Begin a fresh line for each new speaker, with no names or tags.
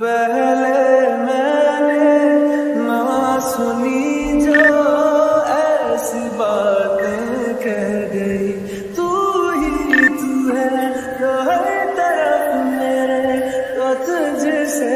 पहले मैंने ना सुनी जो ऐसी बातें कह गई। तू ही तू है तो हर तरफ़ मेरे तो तुझसे